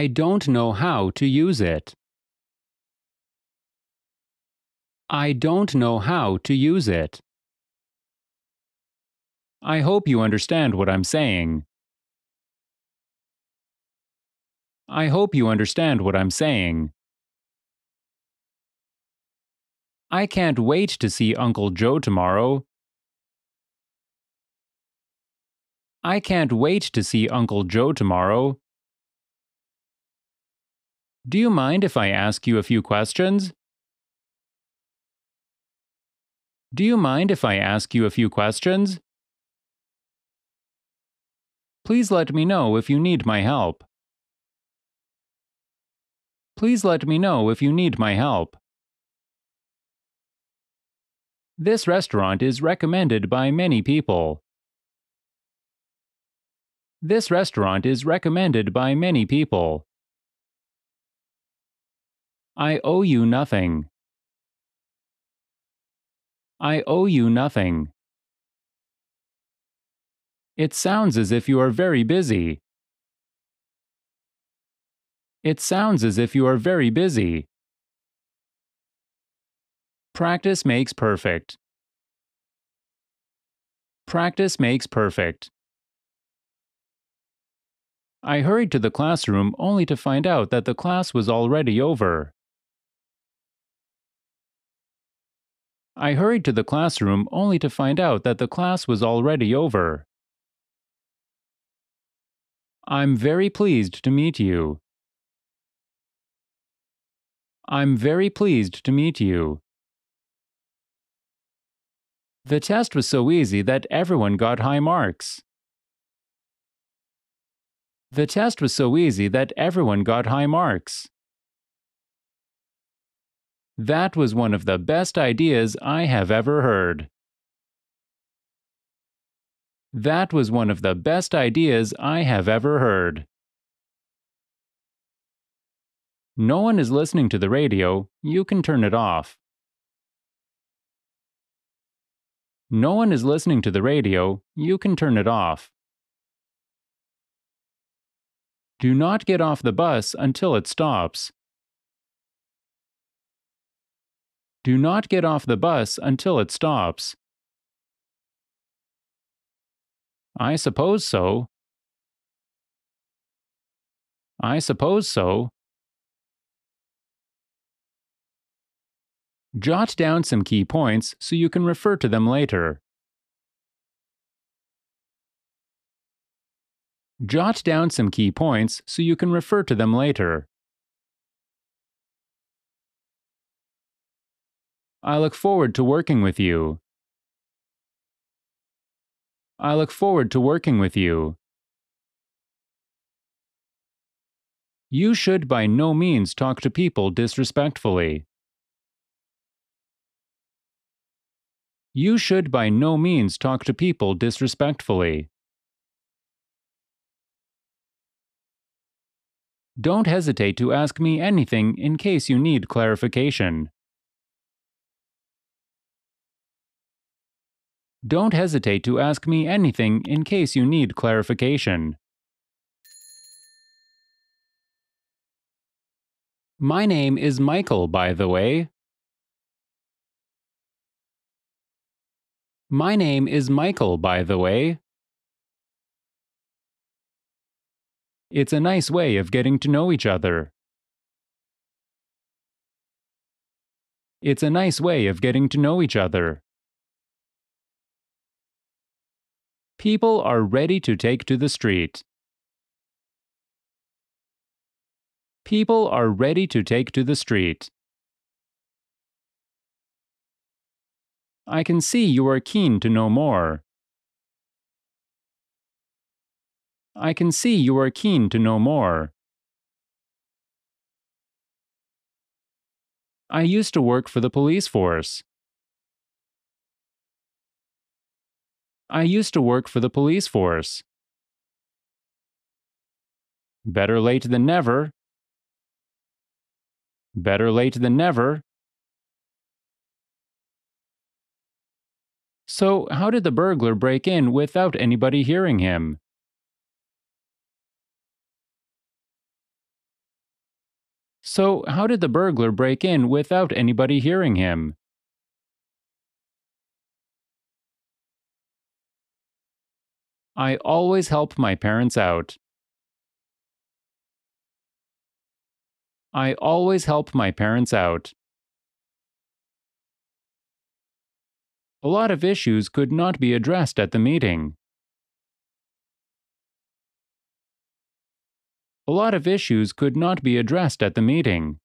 I don't know how to use it. I don't know how to use it. I hope you understand what I'm saying. I hope you understand what I'm saying. I can't wait to see Uncle Joe tomorrow. I can't wait to see Uncle Joe tomorrow. Do you mind if I ask you a few questions? Do you mind if I ask you a few questions? Please let me know if you need my help. Please let me know if you need my help. This restaurant is recommended by many people. This restaurant is recommended by many people. I owe you nothing. I owe you nothing. It sounds as if you are very busy. It sounds as if you are very busy. Practice makes perfect. Practice makes perfect. I hurried to the classroom only to find out that the class was already over. I hurried to the classroom only to find out that the class was already over. I'm very pleased to meet you. I'm very pleased to meet you. The test was so easy that everyone got high marks. The test was so easy that everyone got high marks. That was one of the best ideas I have ever heard. That was one of the best ideas I have ever heard. No one is listening to the radio, you can turn it off. No one is listening to the radio, you can turn it off. Do not get off the bus until it stops. Do not get off the bus until it stops. I suppose so. I suppose so. Jot down some key points so you can refer to them later. Jot down some key points so you can refer to them later. I look forward to working with you. I look forward to working with you. You should by no means talk to people disrespectfully. You should by no means talk to people disrespectfully. Don't hesitate to ask me anything in case you need clarification. Don't hesitate to ask me anything in case you need clarification. My name is Michael, by the way. My name is Michael, by the way. It's a nice way of getting to know each other. It's a nice way of getting to know each other. People are ready to take to the street. People are ready to take to the street. I can see you are keen to know more. I can see you are keen to know more. I used to work for the police force. I used to work for the police force. Better late than never. Better late than never. So, how did the burglar break in without anybody hearing him? So, how did the burglar break in without anybody hearing him? I always help my parents out. I always help my parents out. A lot of issues could not be addressed at the meeting. A lot of issues could not be addressed at the meeting.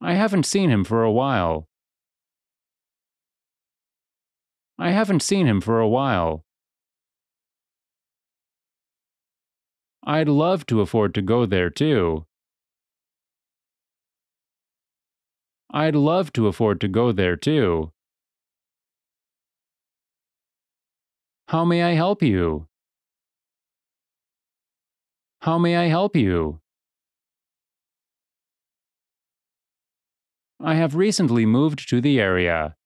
I haven't seen him for a while. I haven't seen him for a while. I'd love to afford to go there too. I'd love to afford to go there too. How may I help you? How may I help you? I have recently moved to the area.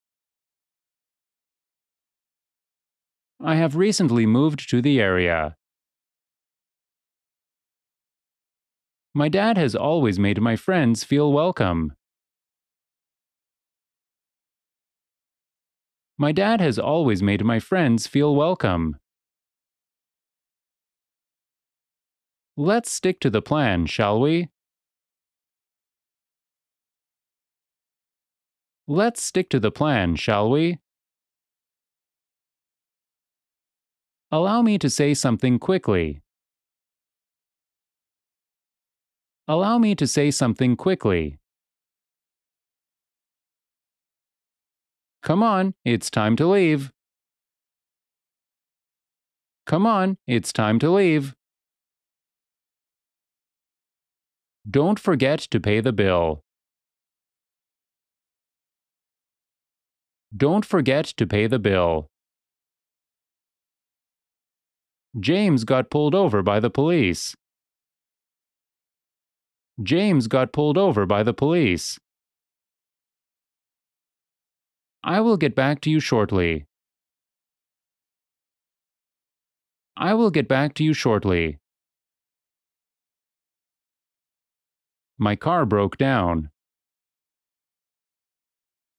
I have recently moved to the area. My dad has always made my friends feel welcome. My dad has always made my friends feel welcome. Let's stick to the plan, shall we? Let's stick to the plan, shall we? Allow me to say something quickly. Allow me to say something quickly. Come on, it's time to leave. Come on, it's time to leave. Don't forget to pay the bill. Don't forget to pay the bill. James got pulled over by the police. James got pulled over by the police. I will get back to you shortly. I will get back to you shortly. My car broke down.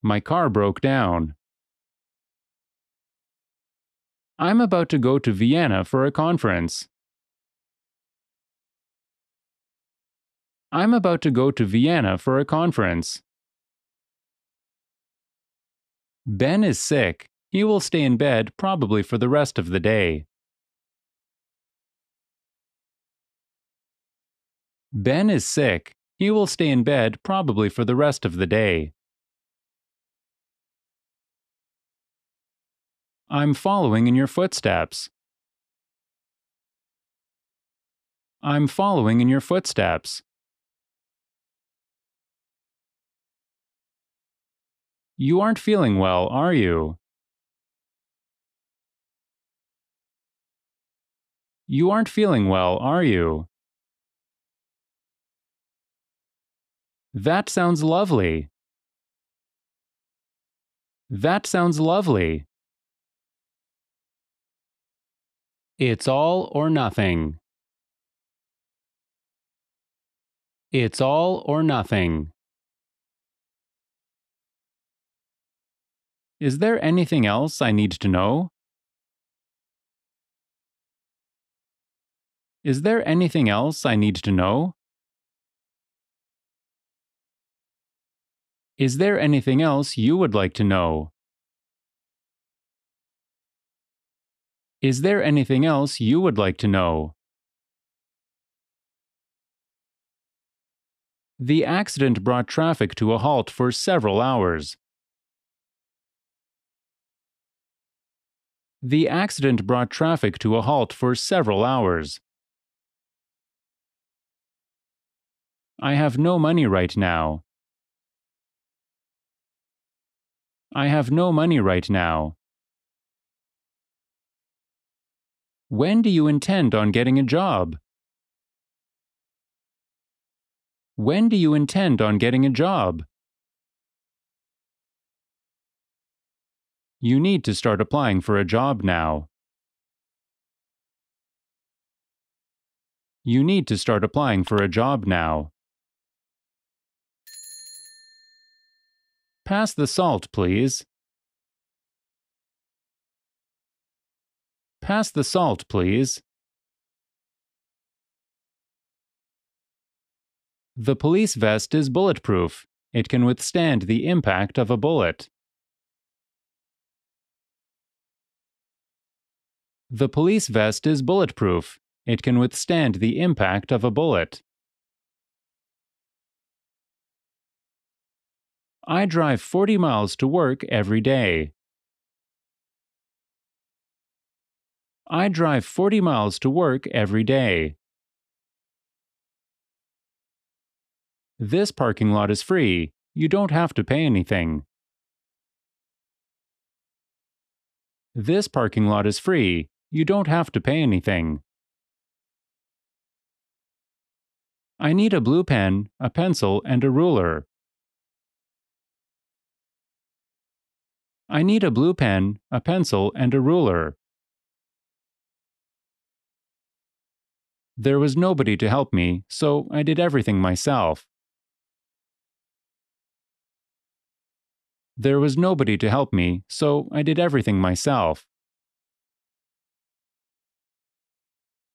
My car broke down. I'm about to go to Vienna for a conference. I'm about to go to Vienna for a conference. Ben is sick. He will stay in bed probably for the rest of the day. Ben is sick. He will stay in bed probably for the rest of the day. I'm following in your footsteps. I'm following in your footsteps. You aren't feeling well, are you? You aren't feeling well, are you? That sounds lovely. That sounds lovely. It's all or nothing. It's all or nothing. Is there anything else I need to know? Is there anything else I need to know? Is there anything else you would like to know? Is there anything else you would like to know? The accident brought traffic to a halt for several hours. The accident brought traffic to a halt for several hours. I have no money right now. I have no money right now. When do you intend on getting a job? When do you intend on getting a job? You need to start applying for a job now. You need to start applying for a job now. Pass the salt, please. Pass the salt, please. The police vest is bulletproof. It can withstand the impact of a bullet. The police vest is bulletproof. It can withstand the impact of a bullet. I drive 40 miles to work every day. I drive 40 miles to work every day. This parking lot is free. You don't have to pay anything. This parking lot is free. You don't have to pay anything. I need a blue pen, a pencil, and a ruler. I need a blue pen, a pencil, and a ruler. There was nobody to help me, so I did everything myself. There was nobody to help me, so I did everything myself.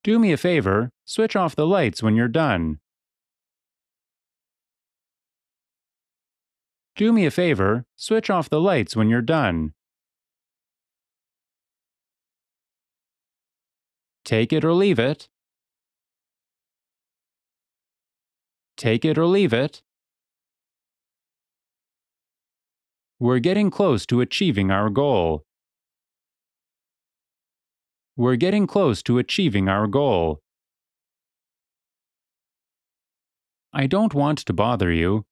Do me a favor, switch off the lights when you're done. Do me a favor, switch off the lights when you're done. Take it or leave it. Take it or leave it. We're getting close to achieving our goal. We're getting close to achieving our goal. I don't want to bother you.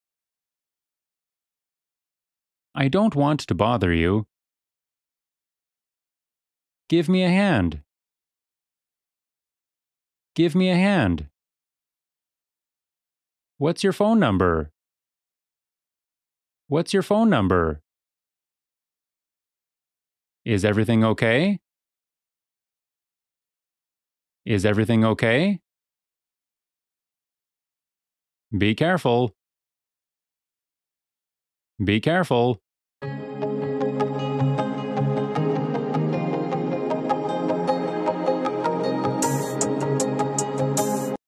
I don't want to bother you. Give me a hand. Give me a hand. What's your phone number? What's your phone number? Is everything okay? Is everything okay? Be careful. Be careful.